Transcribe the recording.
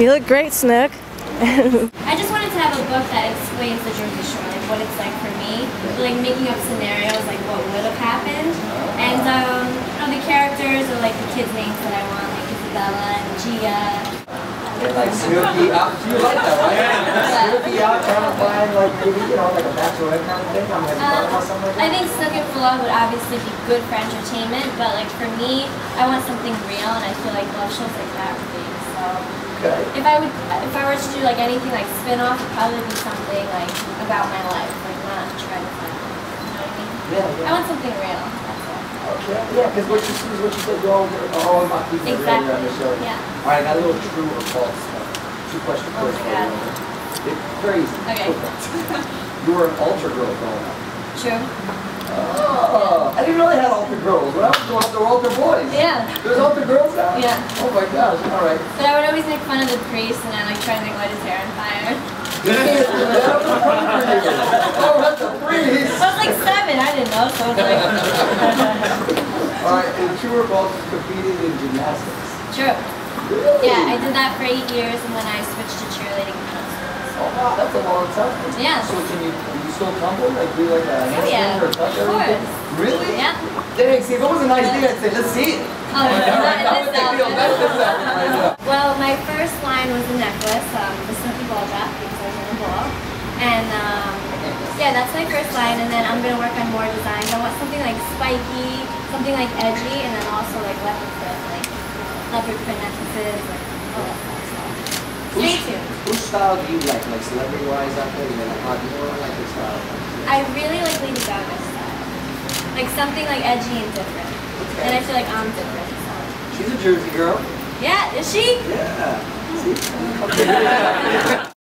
You look great, Snook. I just wanted to have a book that explains the Jersey Shore, like what it's like for me, like making up scenarios, like what would have happened, and um, you know, the characters or like the kids' names that I want, like Isabella and Gia. And like Snooki out, you like that, right? Snooki out trying to find like maybe, you know, like a bachelorette kind of thing. I'm like, Um, about something like I think Snook and Flo would obviously be good for entertainment, but like for me, I want something real, and I feel like love shows like that would be so. Okay. If I would, if I were to do like anything like spin-off, it'd probably be something like about my life, like not try to find. You know what I mean? Yeah, I want something real. Okay. Yeah, because what you see is what you said, you're all, all about keeping it real here on the show. Yeah. All right, I got a little true or false. uh, Two question Oh quiz my for God. you. It's very easy. Okay. you were an altar girl growing up. True. I didn't know they had altar girls. When I was growing up, there were altar boys. Yeah. There's altar girls now? Yeah. Oh my gosh, all right. But I would always make fun of the priest, and I like try to like light his hair on fire. oh, that's a freeze. I was like seven. I didn't know, so I was like, All right, and true or false, competing in gymnastics. true. Really? Yeah, I did that for eight years, and then I switched to cheerleading. and middle school. Oh wow, that's a long time. Yeah. So can you, can you still tumble? Like do like a handstand yeah. or a touch or anything? course. Really? Yeah. Dang, see, if it was a nice day, I'd say, let's see it. Oh, not in this was the deal. That's this outfit. outfit right now. Well, my first line was a necklace, um, the Snooki ball drop, because I was in a ball. And um, yeah, that's my first line, and then I'm gonna work on more designs. I want something like spiky, something like edgy, and then also like leopard print, like leopard print necklaces, like all that stuff. So stay tuned. Whose style do you like? Like celebrity wise out there? You know, like, how do you like your style? I really like Lady Gaga's style, like something like edgy and different. And I feel like I'm different. So She's a Jersey girl. yeah, is she? Yeah. Hmm. See? Okay.